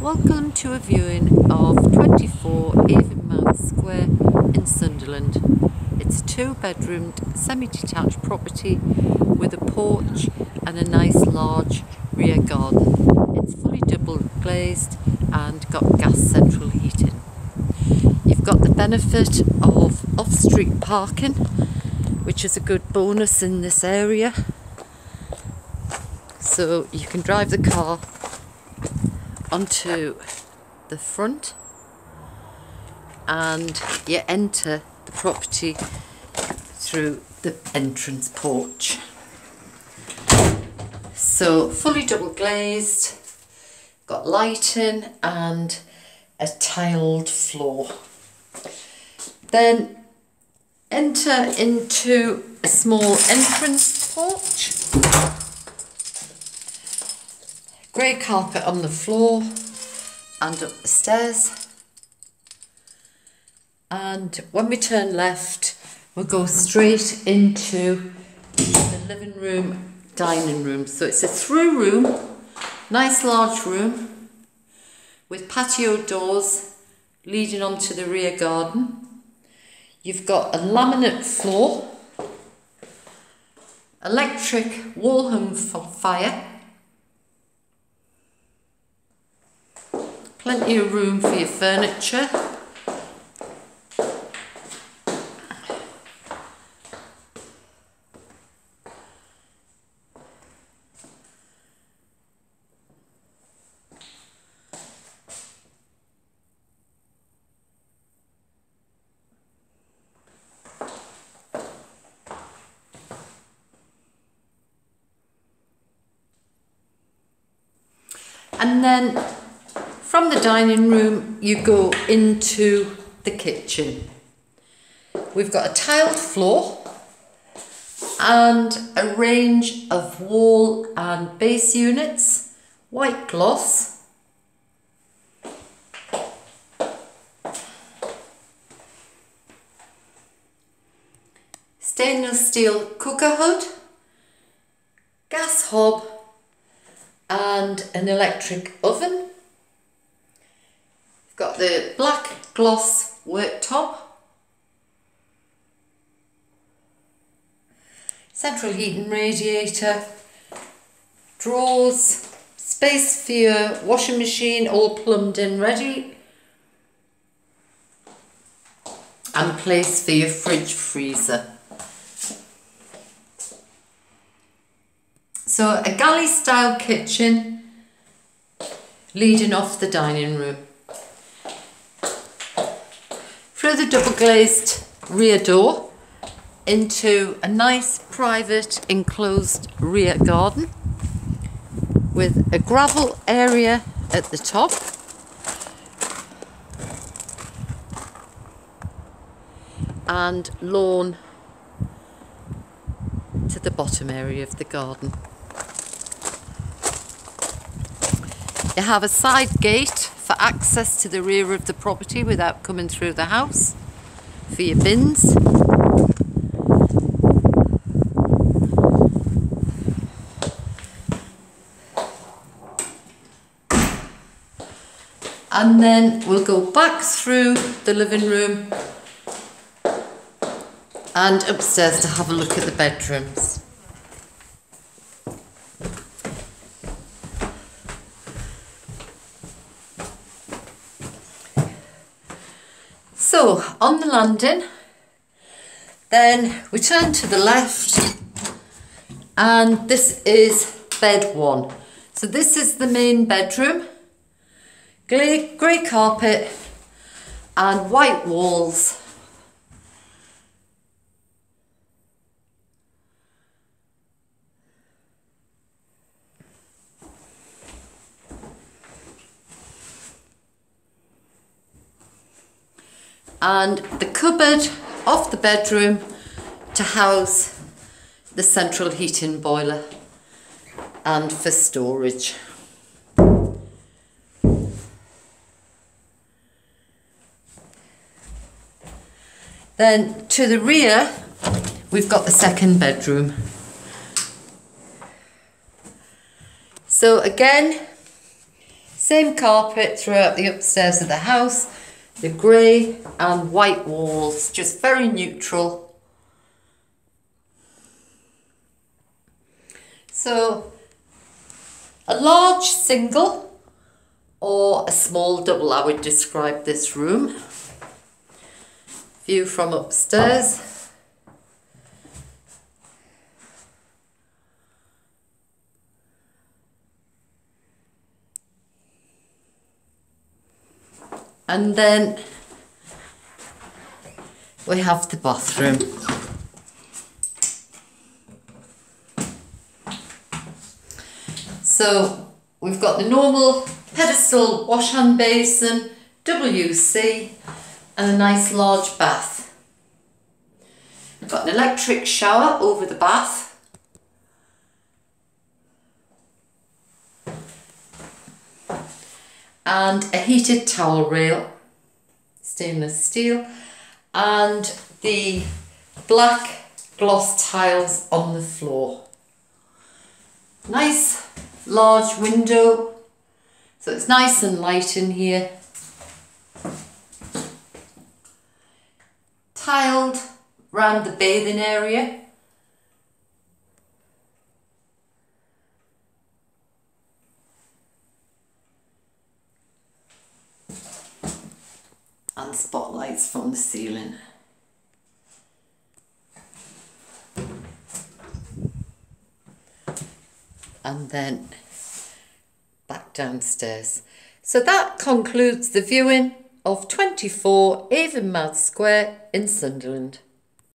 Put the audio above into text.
Welcome to a viewing of 24 Avonmouth Square in Sunderland. It's a two bedroomed semi detached property with a porch and a nice large rear garden. It's fully double glazed and got gas central heating. You've got the benefit of off street parking, which is a good bonus in this area. So you can drive the car onto the front and you enter the property through the entrance porch. So fully double glazed, got lighting and a tiled floor. Then enter into a small entrance porch grey carpet on the floor and up the stairs. And when we turn left, we'll go straight into the living room, dining room. So it's a through room, nice large room with patio doors leading onto the rear garden. You've got a laminate floor, electric wall hung fire, Plenty of room for your furniture. And then from the dining room, you go into the kitchen. We've got a tiled floor and a range of wall and base units, white gloss. Stainless steel cooker hood, gas hob and an electric oven got the black gloss worktop, central heating radiator, drawers, space for your washing machine all plumbed in ready, and place for your fridge freezer. So a galley style kitchen leading off the dining room. through the double glazed rear door into a nice private enclosed rear garden with a gravel area at the top and lawn to the bottom area of the garden. You have a side gate for access to the rear of the property without coming through the house for your bins. And then we'll go back through the living room and upstairs to have a look at the bedrooms. So on the landing, then we turn to the left and this is bed one. So this is the main bedroom, grey, grey carpet and white walls and the cupboard off the bedroom to house the central heating boiler and for storage. Then to the rear, we've got the second bedroom. So again, same carpet throughout the upstairs of the house, the grey and white walls, just very neutral. So, a large single or a small double, I would describe this room. View from upstairs. And then we have the bathroom. So we've got the normal pedestal wash hand basin, WC and a nice large bath. We've got an electric shower over the bath and a heated towel rail, stainless steel, and the black gloss tiles on the floor. Nice large window, so it's nice and light in here. Tiled round the bathing area and spotlights from the ceiling. And then back downstairs. So that concludes the viewing of 24 Avonmouth Square in Sunderland.